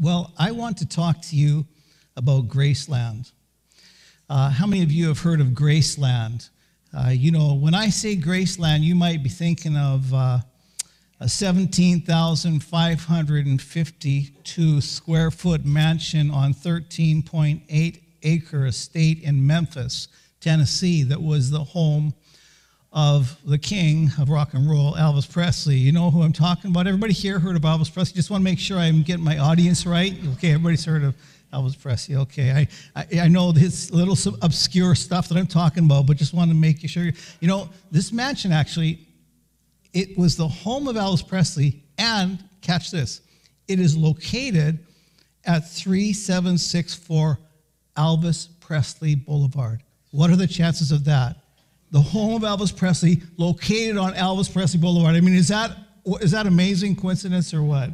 Well, I want to talk to you about Graceland. Uh, how many of you have heard of Graceland? Uh, you know, when I say Graceland, you might be thinking of uh, a 17,552 square foot mansion on 13.8 acre estate in Memphis, Tennessee, that was the home of the king of rock and roll, Elvis Presley. You know who I'm talking about? Everybody here heard of Elvis Presley? Just want to make sure I'm getting my audience right. Okay, everybody's heard of Elvis Presley. Okay, I, I, I know this little obscure stuff that I'm talking about, but just want to make you sure. You know, this mansion actually, it was the home of Elvis Presley, and catch this, it is located at 3764 Elvis Presley Boulevard. What are the chances of that? The home of Elvis Presley, located on Elvis Presley Boulevard. I mean, is that is that amazing coincidence or what?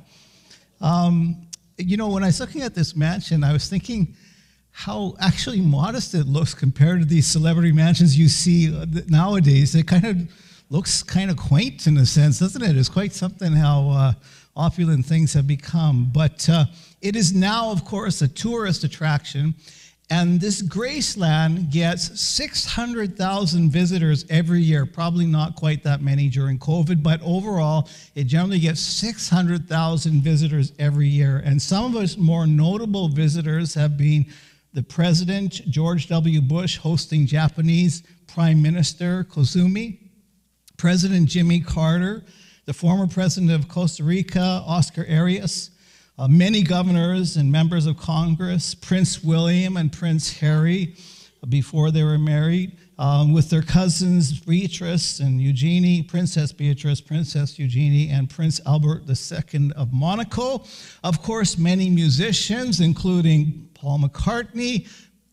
Um, you know, when I was looking at this mansion, I was thinking how actually modest it looks compared to these celebrity mansions you see uh, nowadays. It kind of looks kind of quaint in a sense, doesn't it? It's quite something how uh, opulent things have become. But uh, it is now, of course, a tourist attraction. And this Graceland gets 600,000 visitors every year, probably not quite that many during COVID, but overall, it generally gets 600,000 visitors every year. And some of its more notable visitors have been the President, George W. Bush, hosting Japanese Prime Minister Koizumi, President Jimmy Carter, the former President of Costa Rica, Oscar Arias, uh, many governors and members of Congress, Prince William and Prince Harry, before they were married, um, with their cousins Beatrice and Eugenie, Princess Beatrice, Princess Eugenie, and Prince Albert II of Monaco. Of course, many musicians, including Paul McCartney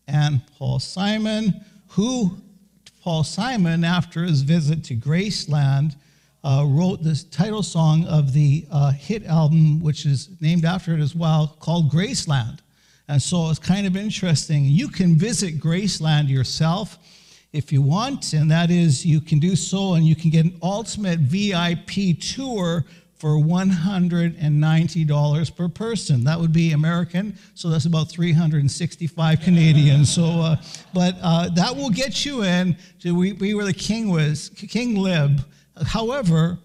and Paul Simon, who Paul Simon, after his visit to Graceland, uh, wrote this title song of the uh, hit album, which is named after it as well, called Graceland. And so it's kind of interesting. You can visit Graceland yourself if you want, and that is you can do so and you can get an ultimate VIP tour for $190 per person. That would be American, so that's about 365 Canadian. So, uh, but uh, that will get you in to we, we where the king was, King Lib. However,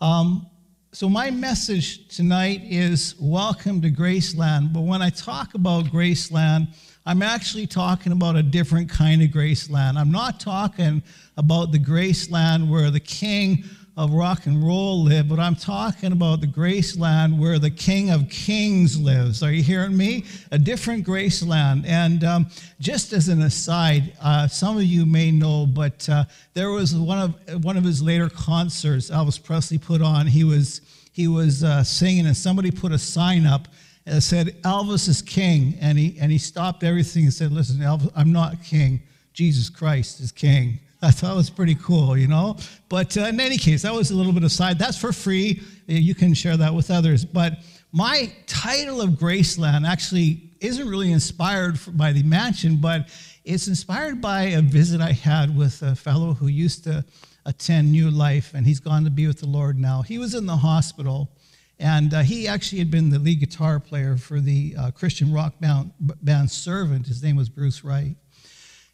um, so my message tonight is welcome to Graceland. But when I talk about Graceland, I'm actually talking about a different kind of Graceland. I'm not talking about the Graceland where the king of rock and roll live, but I'm talking about the Graceland where the King of Kings lives. Are you hearing me? A different Graceland. And um, just as an aside, uh, some of you may know, but uh, there was one of one of his later concerts Elvis Presley put on. He was he was uh, singing, and somebody put a sign up that said Elvis is king, and he and he stopped everything and said, "Listen, Elvis, I'm not king. Jesus Christ is king." I thought it was pretty cool, you know? But uh, in any case, that was a little bit aside. That's for free. You can share that with others. But my title of Graceland actually isn't really inspired by the mansion, but it's inspired by a visit I had with a fellow who used to attend New Life, and he's gone to be with the Lord now. He was in the hospital, and uh, he actually had been the lead guitar player for the uh, Christian rock band, band Servant. His name was Bruce Wright.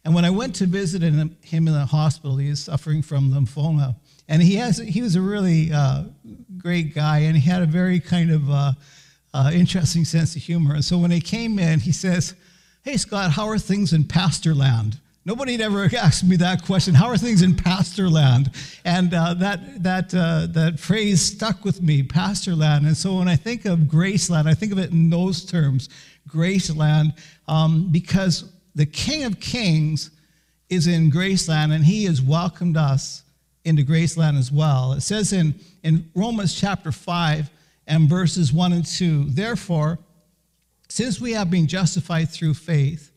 And when I went to visit him in the hospital, he was suffering from lymphoma. And he, has, he was a really uh, great guy, and he had a very kind of uh, uh, interesting sense of humor. And so when he came in, he says, Hey, Scott, how are things in pastor land? Nobody had ever asked me that question. How are things in pastor land? And uh, that, that, uh, that phrase stuck with me, pastor land. And so when I think of Graceland, I think of it in those terms, Graceland, um, because the King of Kings is in Graceland, and he has welcomed us into Graceland as well. It says in, in Romans chapter 5 and verses 1 and 2 Therefore, since we have been justified through faith,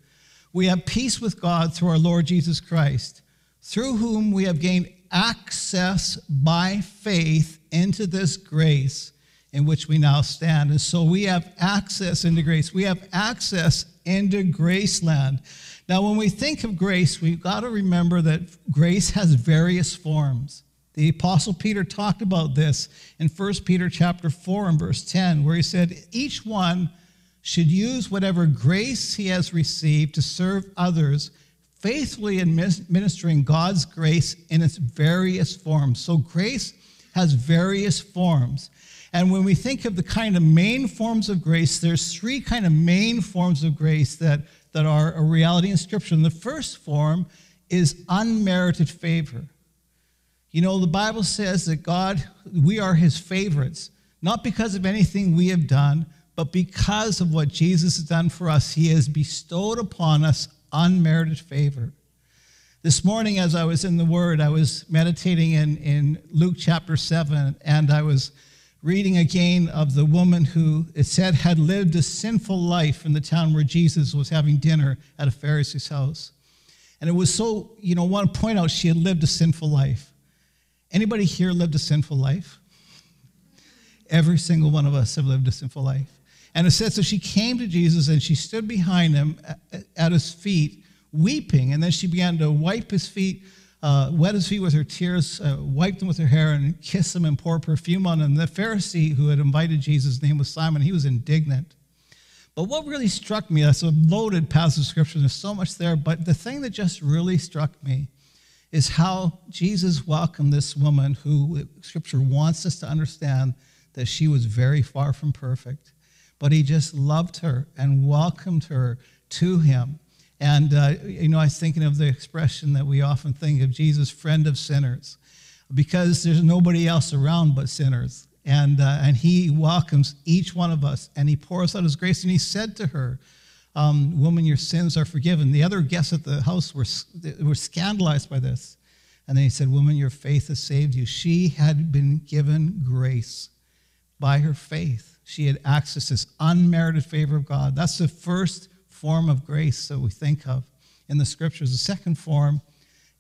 we have peace with God through our Lord Jesus Christ, through whom we have gained access by faith into this grace in which we now stand. And so we have access into grace. We have access into Graceland. Now, when we think of grace, we've got to remember that grace has various forms. The apostle Peter talked about this in 1 Peter chapter 4 and verse 10, where he said, each one should use whatever grace he has received to serve others faithfully in ministering God's grace in its various forms. So, grace has various forms. And when we think of the kind of main forms of grace, there's three kind of main forms of grace that, that are a reality in Scripture. And the first form is unmerited favor. You know, the Bible says that God, we are his favorites, not because of anything we have done, but because of what Jesus has done for us. He has bestowed upon us unmerited favor. This morning, as I was in the Word, I was meditating in, in Luke chapter 7, and I was reading again of the woman who, it said, had lived a sinful life in the town where Jesus was having dinner at a Pharisee's house. And it was so, you know, I want to point out she had lived a sinful life. Anybody here lived a sinful life? Every single one of us have lived a sinful life. And it says, so she came to Jesus and she stood behind him at his feet, weeping. And then she began to wipe his feet, uh, wet his feet with her tears, uh, wiped them with her hair, and kiss them and pour perfume on them. The Pharisee who had invited Jesus, name was Simon, he was indignant. But what really struck me, that's a loaded passage of scripture, there's so much there, but the thing that just really struck me is how Jesus welcomed this woman who scripture wants us to understand that she was very far from perfect. But he just loved her and welcomed her to him. And, uh, you know, I was thinking of the expression that we often think of Jesus, friend of sinners, because there's nobody else around but sinners. And, uh, and he welcomes each one of us and he pours out his grace. And he said to her, um, Woman, your sins are forgiven. The other guests at the house were, were scandalized by this. And then he said, Woman, your faith has saved you. She had been given grace by her faith. She had access to this unmerited favor of God. That's the first form of grace that we think of in the scriptures. The second form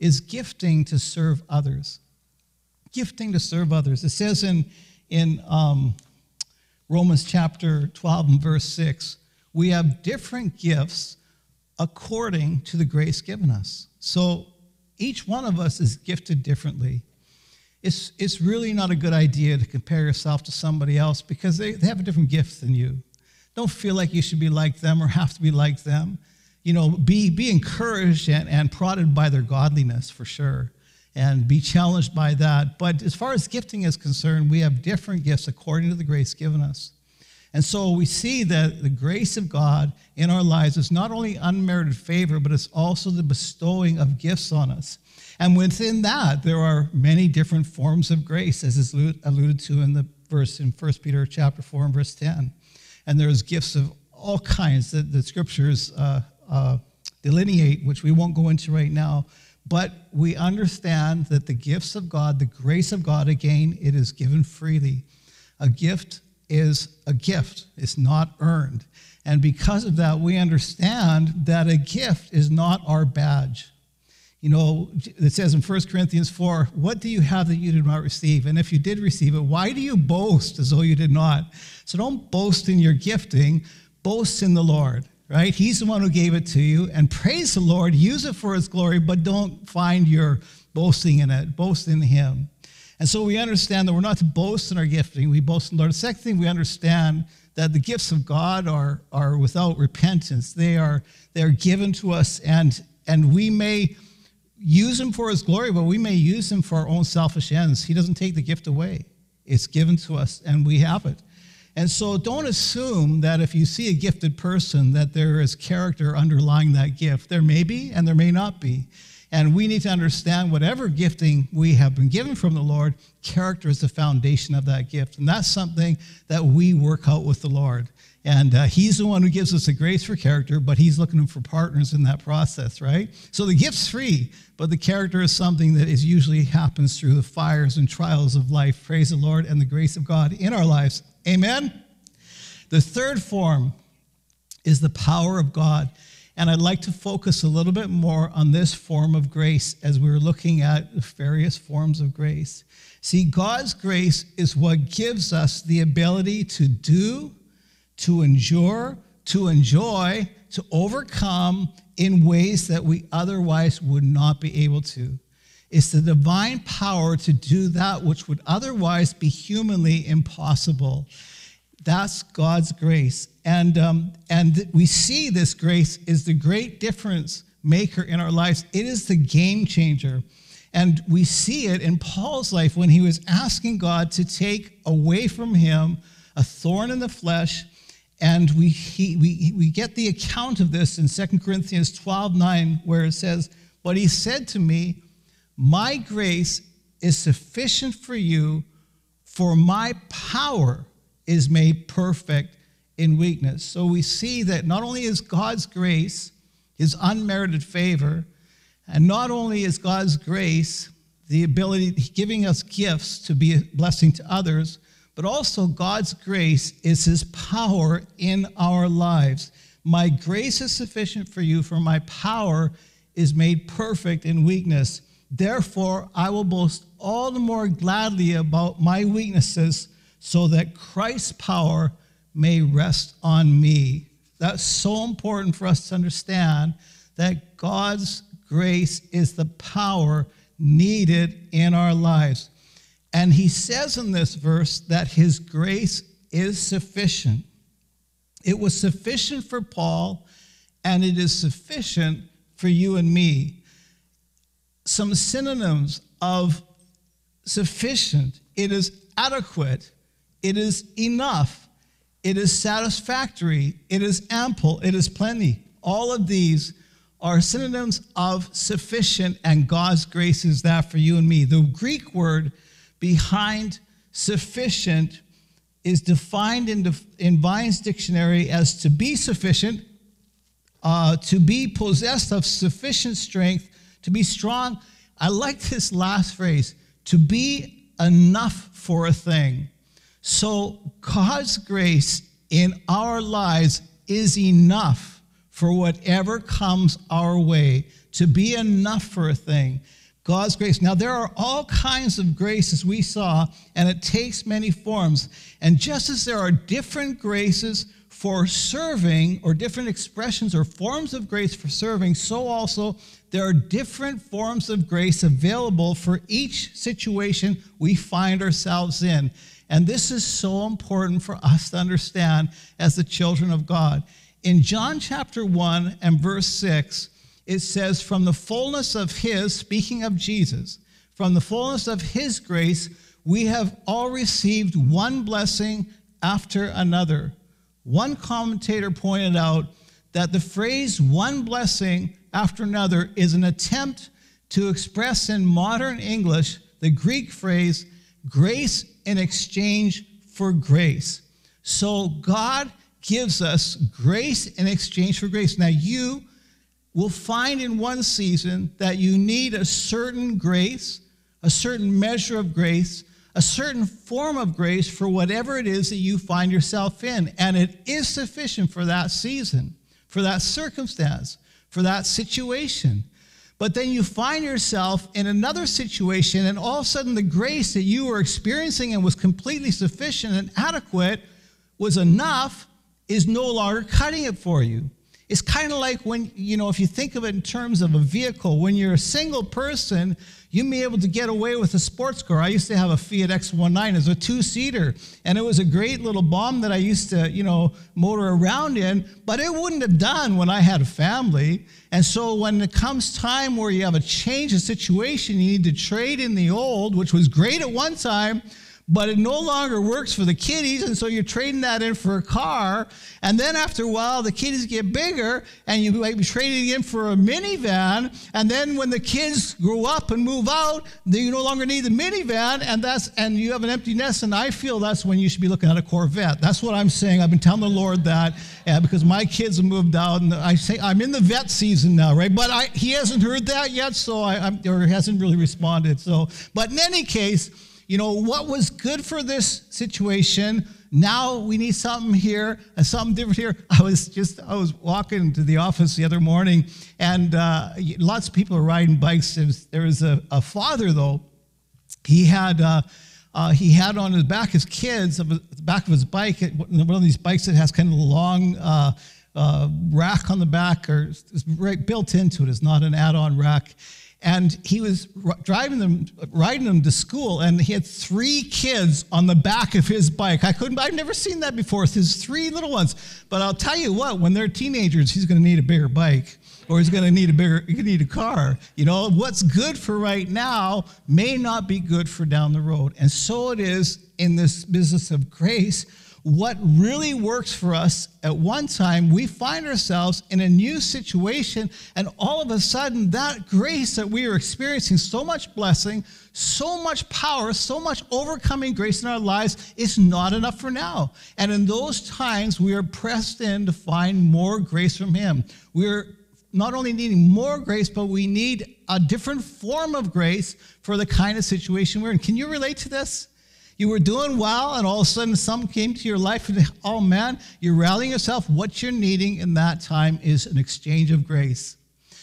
is gifting to serve others. Gifting to serve others. It says in, in um, Romans chapter 12 and verse 6 we have different gifts according to the grace given us. So each one of us is gifted differently. It's, it's really not a good idea to compare yourself to somebody else because they, they have a different gift than you. Don't feel like you should be like them or have to be like them. You know, be, be encouraged and, and prodded by their godliness for sure and be challenged by that. But as far as gifting is concerned, we have different gifts according to the grace given us. And so we see that the grace of God in our lives is not only unmerited favor, but it's also the bestowing of gifts on us. And within that, there are many different forms of grace, as is alluded to in the verse in 1 Peter chapter 4 and verse 10. And there's gifts of all kinds that the scriptures uh, uh, delineate, which we won't go into right now. But we understand that the gifts of God, the grace of God, again, it is given freely. A gift is a gift, it's not earned. And because of that, we understand that a gift is not our badge. You know, it says in 1 Corinthians 4, What do you have that you did not receive? And if you did receive it, why do you boast as though you did not? So don't boast in your gifting, boast in the Lord, right? He's the one who gave it to you. And praise the Lord, use it for his glory, but don't find your boasting in it. Boast in him. And so we understand that we're not to boast in our gifting, we boast in the Lord. The second thing we understand that the gifts of God are, are without repentance. They are, they are given to us, and, and we may use him for his glory, but we may use him for our own selfish ends. He doesn't take the gift away. It's given to us, and we have it. And so don't assume that if you see a gifted person that there is character underlying that gift. There may be and there may not be. And we need to understand whatever gifting we have been given from the Lord, character is the foundation of that gift. And that's something that we work out with the Lord. And uh, He's the one who gives us the grace for character, but He's looking for partners in that process, right? So the gift's free, but the character is something that is usually happens through the fires and trials of life. Praise the Lord and the grace of God in our lives. Amen. The third form is the power of God. And I'd like to focus a little bit more on this form of grace as we're looking at the various forms of grace. See, God's grace is what gives us the ability to do, to endure, to enjoy, to overcome in ways that we otherwise would not be able to. It's the divine power to do that which would otherwise be humanly impossible. That's God's grace. And, um, and we see this grace is the great difference maker in our lives. It is the game changer. And we see it in Paul's life when he was asking God to take away from him a thorn in the flesh. And we, he, we, we get the account of this in 2 Corinthians 12 9, where it says, But he said to me, My grace is sufficient for you, for my power is made perfect in weakness. So we see that not only is God's grace, his unmerited favor, and not only is God's grace the ability, giving us gifts to be a blessing to others, but also God's grace is his power in our lives. My grace is sufficient for you, for my power is made perfect in weakness. Therefore, I will boast all the more gladly about my weaknesses, so that Christ's power may rest on me. That's so important for us to understand that God's grace is the power needed in our lives. And he says in this verse that his grace is sufficient. It was sufficient for Paul, and it is sufficient for you and me. Some synonyms of sufficient it is adequate, it is enough, it is satisfactory, it is ample, it is plenty. All of these are synonyms of sufficient, and God's grace is that for you and me. The Greek word behind sufficient is defined in, in Vine's dictionary as to be sufficient, uh, to be possessed of sufficient strength, to be strong. I like this last phrase to be enough for a thing. So God's grace in our lives is enough for whatever comes our way, to be enough for a thing. God's grace. Now, there are all kinds of graces we saw, and it takes many forms. And just as there are different graces for serving, or different expressions or forms of grace for serving, so also there are different forms of grace available for each situation we find ourselves in. And this is so important for us to understand as the children of God. In John chapter 1 and verse 6, it says, From the fullness of his, speaking of Jesus, from the fullness of his grace, we have all received one blessing after another. One commentator pointed out that the phrase one blessing after another is an attempt to express in modern English the Greek phrase grace in exchange for grace. So God gives us grace in exchange for grace. Now, you will find in one season that you need a certain grace, a certain measure of grace, a certain form of grace for whatever it is that you find yourself in. And it is sufficient for that season, for that circumstance, for that situation. But then you find yourself in another situation, and all of a sudden, the grace that you were experiencing and was completely sufficient and adequate was enough is no longer cutting it for you. It's kind of like when, you know, if you think of it in terms of a vehicle, when you're a single person, you may be able to get away with a sports car. I used to have a Fiat X19 as a two-seater, and it was a great little bomb that I used to, you know, motor around in, but it wouldn't have done when I had a family. And so when it comes time where you have a change of situation, you need to trade in the old, which was great at one time, but it no longer works for the kiddies, and so you're trading that in for a car. And then after a while, the kiddies get bigger, and you might be trading in for a minivan. And then when the kids grow up and move out, then you no longer need the minivan, and that's and you have an empty nest. And I feel that's when you should be looking at a Corvette. That's what I'm saying. I've been telling the Lord that yeah, because my kids have moved out, and I say I'm in the vet season now, right? But I, he hasn't heard that yet, so I, I'm, or hasn't really responded. So, but in any case you know, what was good for this situation, now we need something here something different here. I was just, I was walking to the office the other morning and uh, lots of people are riding bikes. There was, there was a, a, father, though, he had, uh, uh, he had on his back his kids, the back of his bike, one of these bikes that has kind of a long uh, uh, rack on the back, or it's right built into it. It's not an add-on rack. And he was driving them, riding them to school, and he had three kids on the back of his bike. I couldn't, I've never seen that before. His three little ones. But I'll tell you what, when they're teenagers, he's going to need a bigger bike, or he's going to need a bigger, he need a car. You know, what's good for right now may not be good for down the road. And so it is in this business of grace what really works for us at one time, we find ourselves in a new situation, and all of a sudden, that grace that we are experiencing, so much blessing, so much power, so much overcoming grace in our lives, is not enough for now. And in those times, we are pressed in to find more grace from Him. We're not only needing more grace, but we need a different form of grace for the kind of situation we're in. Can you relate to this? You were doing well, and all of a sudden, some came to your life, and oh man, you're rallying yourself. What you're needing in that time is an exchange of grace.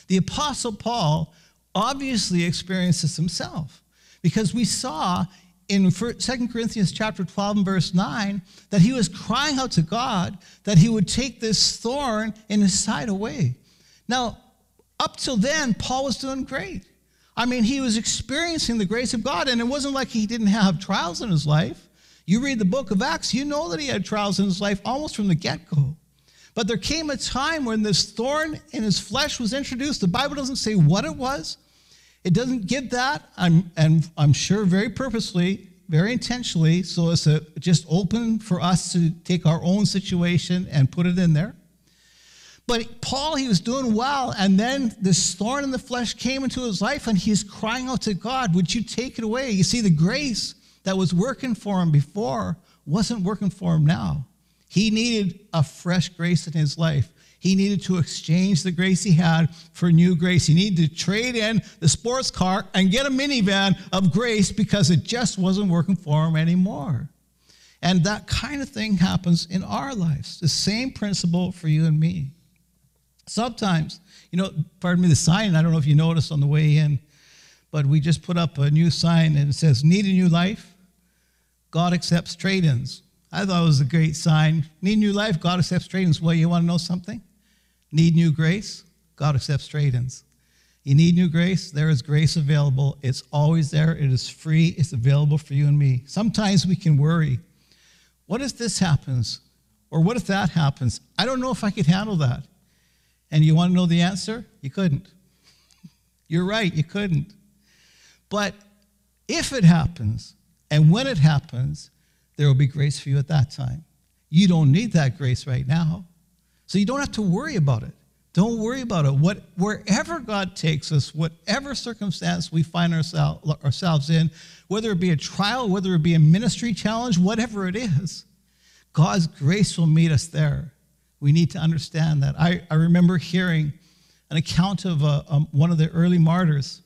The Apostle Paul obviously experienced this himself because we saw in 2 Corinthians chapter 12 and verse 9 that he was crying out to God that he would take this thorn in his side away. Now, up till then, Paul was doing great. I mean, he was experiencing the grace of God, and it wasn't like he didn't have trials in his life. You read the book of Acts, you know that he had trials in his life almost from the get go. But there came a time when this thorn in his flesh was introduced. The Bible doesn't say what it was, it doesn't give that, I'm, and I'm sure very purposely, very intentionally, so it's a, just open for us to take our own situation and put it in there. But Paul, he was doing well, and then this thorn in the flesh came into his life, and he's crying out to God, Would you take it away? You see, the grace that was working for him before wasn't working for him now. He needed a fresh grace in his life. He needed to exchange the grace he had for new grace. He needed to trade in the sports car and get a minivan of grace because it just wasn't working for him anymore. And that kind of thing happens in our lives. The same principle for you and me. Sometimes, you know, pardon me, the sign, I don't know if you noticed on the way in, but we just put up a new sign and it says, Need a new life? God accepts trade ins. I thought it was a great sign. Need new life? God accepts trade ins. Well, you want to know something? Need new grace? God accepts trade ins. You need new grace? There is grace available. It's always there. It is free. It's available for you and me. Sometimes we can worry. What if this happens? Or what if that happens? I don't know if I could handle that. And you want to know the answer? You couldn't. You're right, you couldn't. But if it happens, and when it happens, there will be grace for you at that time. You don't need that grace right now. So you don't have to worry about it. Don't worry about it. What, wherever God takes us, whatever circumstance we find ourselves, ourselves in, whether it be a trial, whether it be a ministry challenge, whatever it is, God's grace will meet us there. We need to understand that. I, I remember hearing an account of a, uh, um, one of the early martyrs,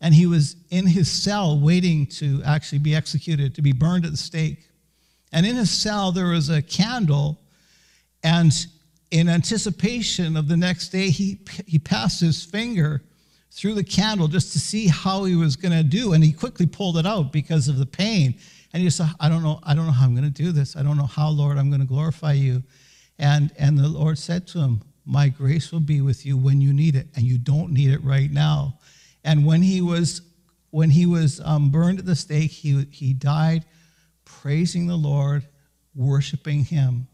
and he was in his cell waiting to actually be executed, to be burned at the stake. And in his cell, there was a candle, and in anticipation of the next day, he, he passed his finger through the candle just to see how he was going to do. And he quickly pulled it out because of the pain. And he said, I don't know, I don't know how I'm going to do this. I don't know how, Lord, I'm going to glorify you. And, and the Lord said to him, My grace will be with you when you need it, and you don't need it right now. And when he was, when he was um, burned at the stake, he, he died praising the Lord, worshiping him.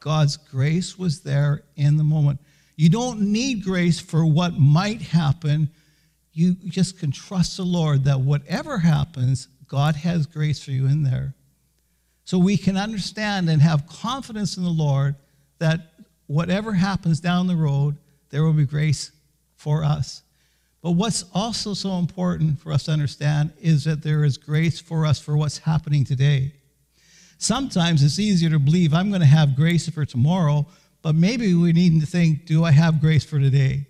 God's grace was there in the moment. You don't need grace for what might happen. You just can trust the Lord that whatever happens, God has grace for you in there. So we can understand and have confidence in the Lord that whatever happens down the road, there will be grace for us. But what's also so important for us to understand is that there is grace for us for what's happening today. Sometimes it's easier to believe I'm going to have grace for tomorrow, but maybe we need to think, do I have grace for today?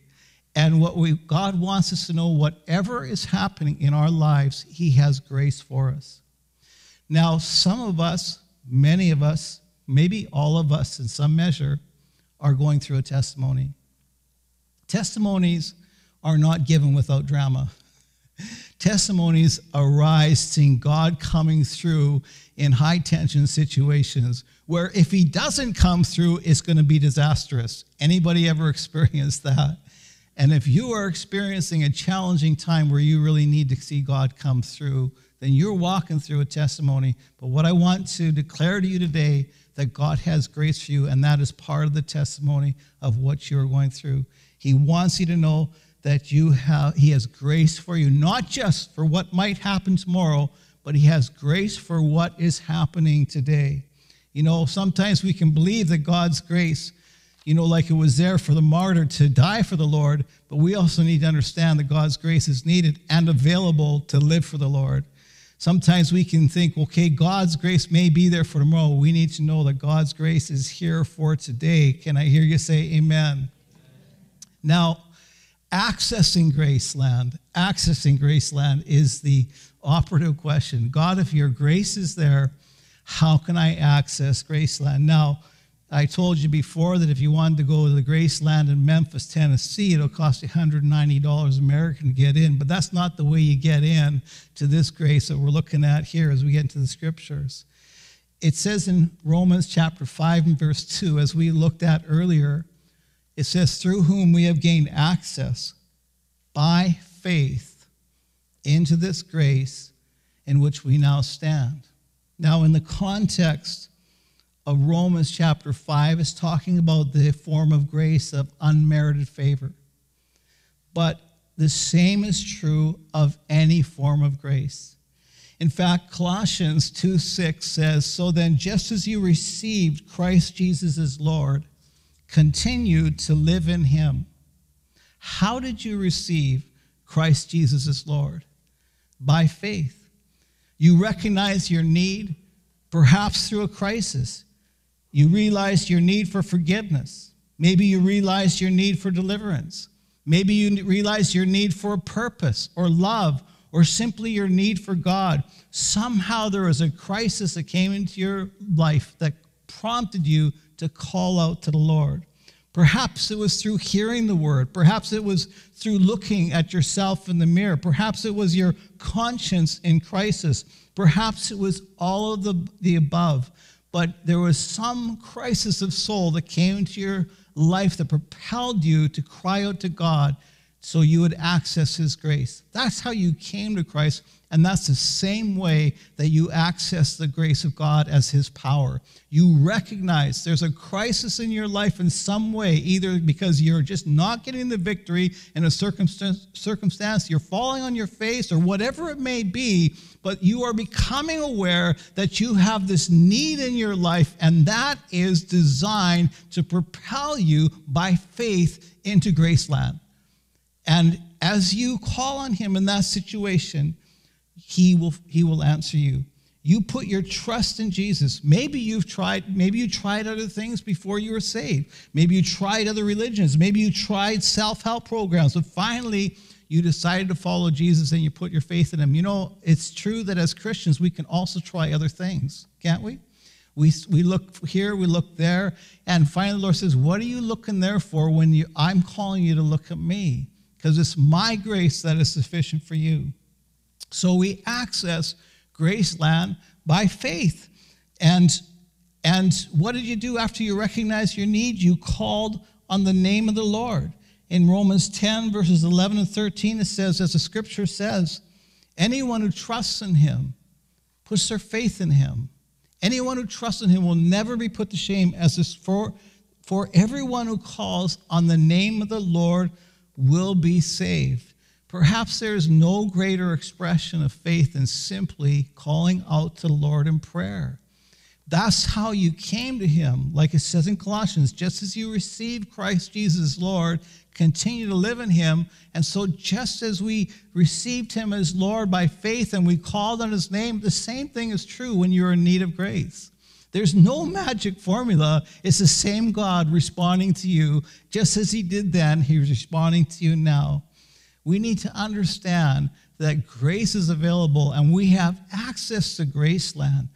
And what we, God wants us to know, whatever is happening in our lives, He has grace for us. Now, some of us, many of us, maybe all of us in some measure, are going through a testimony. Testimonies are not given without drama. Testimonies arise seeing God coming through in high tension situations where if he doesn't come through, it's going to be disastrous. Anybody ever experienced that? And if you are experiencing a challenging time where you really need to see God come through, then you're walking through a testimony. But what I want to declare to you today that God has grace for you, and that is part of the testimony of what you're going through. He wants you to know that you have He has grace for you, not just for what might happen tomorrow, but He has grace for what is happening today. You know, sometimes we can believe that God's grace, you know, like it was there for the martyr to die for the Lord, but we also need to understand that God's grace is needed and available to live for the Lord. Sometimes we can think, okay, God's grace may be there for tomorrow. We need to know that God's grace is here for today. Can I hear you say amen? Now, accessing Graceland, accessing Graceland is the operative question. God, if your grace is there, how can I access Graceland? Now, I told you before that if you wanted to go to the Graceland in Memphis, Tennessee, it'll cost you $190 American to get in, but that's not the way you get in to this grace that we're looking at here as we get into the scriptures. It says in Romans chapter 5 and verse 2, as we looked at earlier, it says, through whom we have gained access by faith into this grace in which we now stand. Now, in the context Uh, Romans chapter 5 is talking about the form of grace of unmerited favor. But the same is true of any form of grace. In fact, Colossians 2 6 says, So then, just as you received Christ Jesus as Lord, continue to live in him. How did you receive Christ Jesus as Lord? By faith. You recognize your need, perhaps through a crisis. You realized your need for forgiveness. Maybe you realized your need for deliverance. Maybe you realized your need for a purpose or love or simply your need for God. Somehow there was a crisis that came into your life that prompted you to call out to the Lord. Perhaps it was through hearing the word. Perhaps it was through looking at yourself in the mirror. Perhaps it was your conscience in crisis. Perhaps it was all of the, the above but there was some crisis of soul that came into your life that propelled you to cry out to God so you would access His grace. That's how you came to Christ, and that's the same way that you access the grace of God as His power. You recognize there's a crisis in your life in some way, either because you're just not getting the victory in a circumstance, circumstance you're falling on your face, or whatever it may be, but you are becoming aware that you have this need in your life, and that is designed to propel you by faith into Graceland. And as you call on him in that situation, he will, he will answer you. You put your trust in Jesus. Maybe you've tried, maybe you tried other things before you were saved. Maybe you tried other religions. Maybe you tried self-help programs. But finally, you decided to follow Jesus and you put your faith in him. You know, it's true that as Christians, we can also try other things, can't we? We, we look here, we look there, and finally the Lord says, What are you looking there for when you, I'm calling you to look at me? because it's my grace that is sufficient for you. So we access Graceland by faith. And, and what did you do after you recognized your need? You called on the name of the Lord. In Romans 10, verses 11 and 13, it says, as the scripture says, anyone who trusts in him puts their faith in him. Anyone who trusts in him will never be put to shame, as this for, for everyone who calls on the name of the Lord will be saved. Perhaps there's no greater expression of faith than simply calling out to the Lord in prayer. That's how you came to him. Like it says in Colossians, just as you received Christ Jesus Lord, continue to live in him. And so, just as we received him as Lord by faith and we called on his name, the same thing is true when you're in need of grace. There's no magic formula. It's the same God responding to you just as he did then, he's responding to you now. We need to understand that grace is available and we have access to Graceland.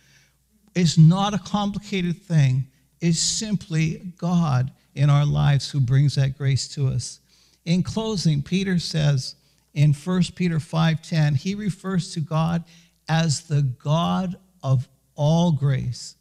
It's not a complicated thing. It's simply God in our lives who brings that grace to us. In closing, Peter says in 1 Peter 5:10, he refers to God as the God of all grace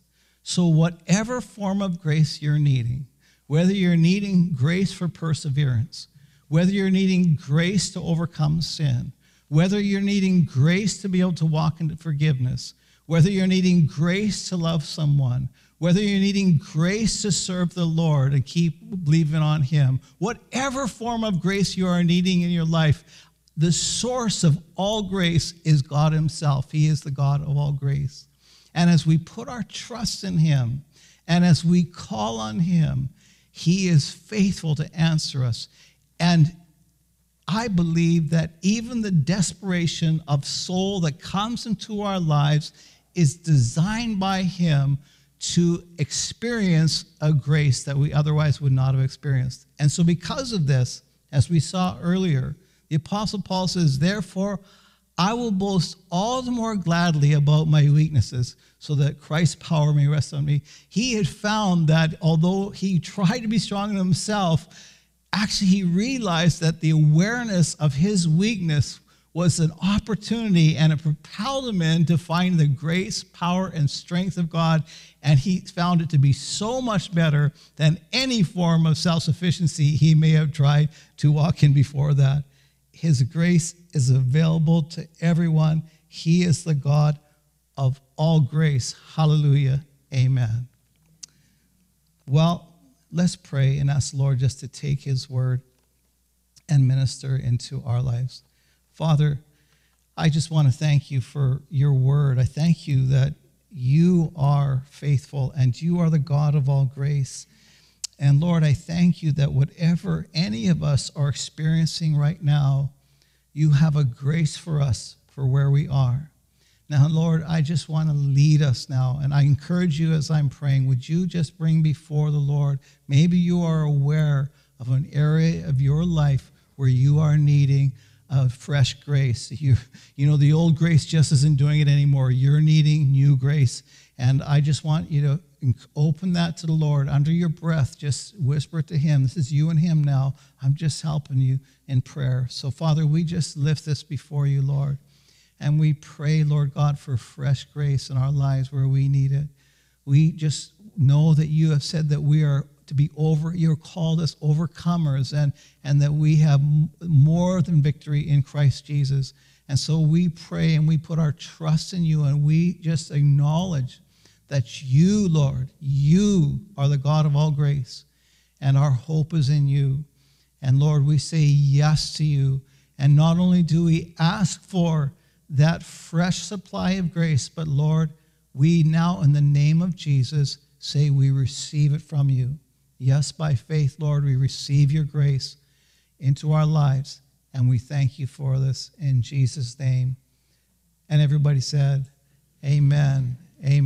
so, whatever form of grace you're needing, whether you're needing grace for perseverance, whether you're needing grace to overcome sin, whether you're needing grace to be able to walk into forgiveness, whether you're needing grace to love someone, whether you're needing grace to serve the Lord and keep believing on Him, whatever form of grace you are needing in your life, the source of all grace is God Himself. He is the God of all grace. And as we put our trust in Him and as we call on Him, He is faithful to answer us. And I believe that even the desperation of soul that comes into our lives is designed by Him to experience a grace that we otherwise would not have experienced. And so, because of this, as we saw earlier, the Apostle Paul says, Therefore, I will boast all the more gladly about my weaknesses so that Christ's power may rest on me. He had found that although he tried to be strong in himself, actually he realized that the awareness of his weakness was an opportunity and it propelled him in to find the grace, power, and strength of God. And he found it to be so much better than any form of self sufficiency he may have tried to walk in before that. His grace is available to everyone. He is the God of all grace. Hallelujah. Amen. Well, let's pray and ask the Lord just to take his word and minister into our lives. Father, I just want to thank you for your word. I thank you that you are faithful and you are the God of all grace. And Lord, I thank you that whatever any of us are experiencing right now, you have a grace for us for where we are. Now, Lord, I just want to lead us now. And I encourage you as I'm praying, would you just bring before the Lord? Maybe you are aware of an area of your life where you are needing a fresh grace. You, you know, the old grace just isn't doing it anymore. You're needing new grace. And I just want you to open that to the Lord under your breath. Just whisper to Him. This is you and Him now. I'm just helping you in prayer. So, Father, we just lift this before you, Lord. And we pray, Lord God, for fresh grace in our lives where we need it. We just know that you have said that we are to be over, you're called us overcomers, and, and that we have more than victory in Christ Jesus. And so we pray and we put our trust in you and we just acknowledge that you, Lord, you are the God of all grace, and our hope is in you. And Lord, we say yes to you. And not only do we ask for that fresh supply of grace. But Lord, we now, in the name of Jesus, say we receive it from you. Yes, by faith, Lord, we receive your grace into our lives. And we thank you for this in Jesus' name. And everybody said, Amen. Amen.